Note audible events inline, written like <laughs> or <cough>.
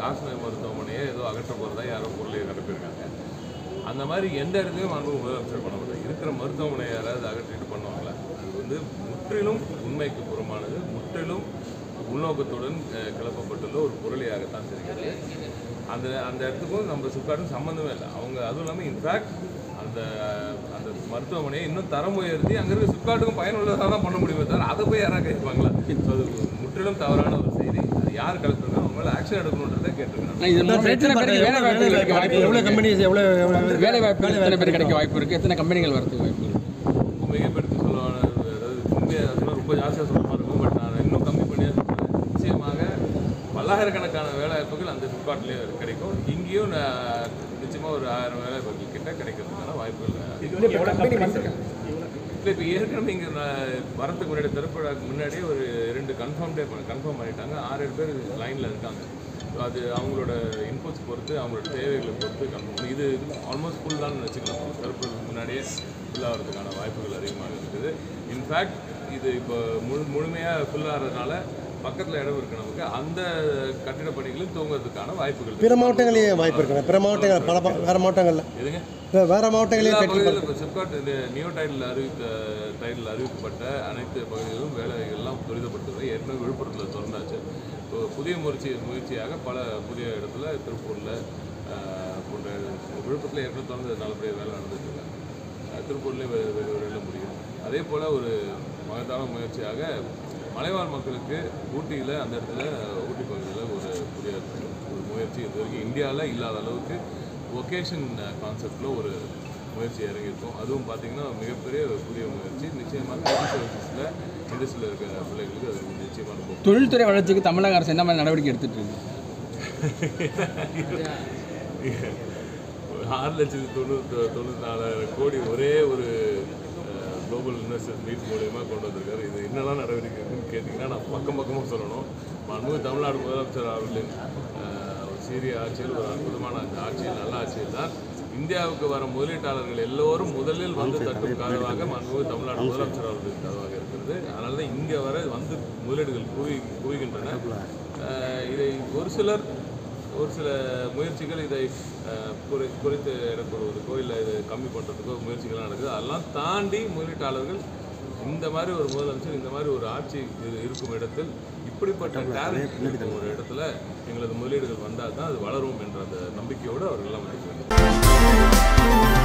காசநோய் மருத்துவமனையை ஏதோ அகற்ற போகிறதா யாரோ பொருளையை கிடப்பிருக்காங்க அந்த மாதிரி எந்த இடத்துலையும் மாண்பு முதலமைச்சர் பண்ண முடியாது இருக்கிற மருத்துவமனையை யாராவது அகற்றிட்டு பண்ணுவாங்களா? அது வந்து முற்றிலும் உண்மைக்கு புறமானது முற்றிலும் உள்நோக்கத்துடன் கிளப்பப்பட்டுள்ள ஒரு பொருளையாகத்தான் தெரிகிறது. அந்த அந்த இடத்துக்கும் நம்ம சிப்காட்டும் சம்மந்தமே இல்லை. அவங்க அதுவும் இல்லாமல் இன்ஃபேக்ட் அந்த அந்த மருத்துவமனையை இன்னும் தரம் உயர்த்தி அங்கே இருக்க சிப்காட்டுக்கும் பயனுள்ளதாக தான் பண்ண முடியுமே தவிர அதை போய் யாராவது கேட்பாங்களா? அது முற்றிலும் தவறான ஒரு செய்தி. அது யார் கலப்புனா அவங்க மேலே ஆக்ஷன் எடுக்கணுன்றதை கேட்டிருக்காங்க. வேலை வாய்ப்புகள் எவ்வளோ கம்பெனிஸ் எவ்வளோ வேலை வாய்ப்பு எத்தனை பேர் கிடைக்க வாய்ப்பு இருக்கு? எத்தனை கம்பெனிகள் வரதுக்கு வாய்ப்பு இருக்கு? மிகப்படுத்தி சொல்லுவான அதாவது உண்மையாக அதெல்லாம் ரொம்ப ஜாஸ்தியாக சொல்ல இருக்கும். பட் நான் இன்னும் கம்மி பண்ணியாக சொல்கிறேன் நிச்சயமாக பல்லாயிரக்கணக்கான வேலைவாய்ப்புகள் அந்த ஃப்ளிப்கார்ட்லேயே கிடைக்கும். இங்கேயும் நிச்சயமாக ஒரு ஆயிரம் வேலைவாய்ப்புகள் கிட்ட கிடைக்கிறதுக்கான வாய்ப்புகள் இல்லை இப்போ ஏற்கனவே இங்கே வரத்துக்கு முன்னாடி திறப்படாக்கு முன்னாடியே ஒரு ரெண்டு கன்ஃபார்ம் டே கன்ஃபார்ம் பண்ணிட்டாங்க. ஆறு ஏழு பேர் லைனில் இருக்காங்க. ஸோ அது அவங்களோட இன்புட்ஸ் பொறுத்து அவங்களோட தேவைகளை பொறுத்து கன்ஃபார்ம் இது ஆல்மோஸ்ட் ஃபுல் தான் வச்சுக்கலாம். திறப்பதுக்கு முன்னாடியே ஃபுல்லாகிறதுக்கான வாய்ப்புகள் அதிகமாக இருக்குது. இன்ஃபேக்ட் இது இப்போ முழு முழுமையாக ஃபுல்லாகிறதுனால பக்கத்தில் இடம் இருக்கு நமக்கு. அந்த கட்டிட பணிகளும் தூங்குறதுக்கான வாய்ப்புகள் பிற மாவட்டங்களையும் வாய்ப்பு இருக்குங்க பிற மாவட்டங்கள் பல வேற மாவட்டங்களில். எதுங்க? வேற மாவட்டங்களையும் கட்டி சிப்காட் இந்த நியூ டைட்டில் அறிவித்த டைட்டில் அறிவிக்கப்பட்ட அனைத்து பகுதிகளிலும் வேலைகள்லாம் துரிதப்படுத்துவது ஏற்கனவே விழுப்புரத்தில் திறந்தாச்சு. இப்போ புதிய முயற்சி முயற்சியாக பல புதிய இடத்துல திருப்பூரில் போன்ற விழுப்புரத்தில் ஏற்கனவே திறந்து நல்லபடியாக வேலை நடந்துட்டு இருக்காங்க திருப்பூர்லேயும் விரைவில் முடியும். அதே போல் ஒரு மகத்தான முயற்சியாக மலைவாழ் மக்களுக்கு ஊட்டியில் அந்த இடத்துல ஊட்டி பகுதியில் ஒரு புதிய ஒரு முயற்சி இது வரைக்கும் இந்தியாவில் இல்லாத அளவுக்கு ஒகேஷன் கான்செப்டில் ஒரு முயற்சி இறங்கியிருக்கோம். அதுவும் பார்த்தீங்கன்னா மிகப்பெரிய ஒரு புதிய முயற்சி. நிச்சயமாக சர்வீஸில் இண்டஸ்ட்ரியில் இருக்கிற பிள்ளைகளுக்கு அது நிச்சயமாக ரொம்ப தொழில்துறை வளர்ச்சிக்கு தமிழக அரசு என்ன மாதிரி நடவடிக்கை எடுத்துட்டு இருக்கு? <laughs> ஆறு லட்சத்தி தொண்ணூற்றி தொண்ணூற்றி நாலாயிரம் கோடி ஒரே ஒரு குளோபல் இன்வெஸ்டர்ஸ் மீட் மூலயமா கொண்டு வந்திருக்காரு. இது என்னெல்லாம் நடவடிக்கை இருக்குன்னு கேட்டிங்கன்னா நான் பக்கம் பக்கமாக சொல்லணும். மன்மு தமிழ்நாடு முதலமைச்சர் அவர்களின் சீரிய ஆட்சியில் ஒரு அற்புதமான அந்த ஆட்சியில் நல்ல ஆட்சியில் தான். இந்தியாவுக்கு வர முதலீட்டாளர்கள் எல்லோரும் முதலில் வந்து தட்டும் கதவாக மன்மு தமிழ்நாடு முதலமைச்சர் அவர்களின் கதவாக இருக்கிறது. அதனால தான் இங்கே வர வந்து முதலீடுகள் குவி குவிகின்றன. இதை ஒரு சிலர் ஒரு சில முயற்சிகள் இதை குறை குறைத்து இடப்படுவதற்கோ இல்லை இதை கம்மி பண்ணுறதுக்கோ முயற்சிகள்லாம் நடக்குது. அதெல்லாம் தாண்டி முதலீட்டாளர்கள் இந்த மாதிரி ஒரு முதலமைச்சர் இந்த மாதிரி ஒரு ஆட்சி இரு- இருக்கும் இடத்தில் இப்படிப்பட்ட டேலண்ட் இருக்கும் ஒரு இடத்துல எங்களது முதலீடுகள் வந்தால் தான் அது வளரும் என்ற அந்த நம்பிக்கையோடு அவர்கள் எல்லாம் வந்து